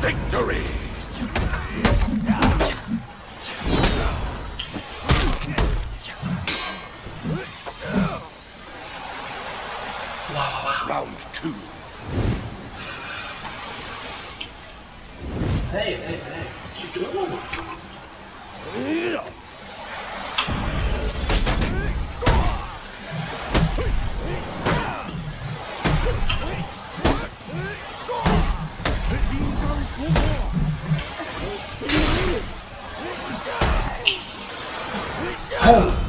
Victory! Round two. Hey, hey, hey. What you doing? はい。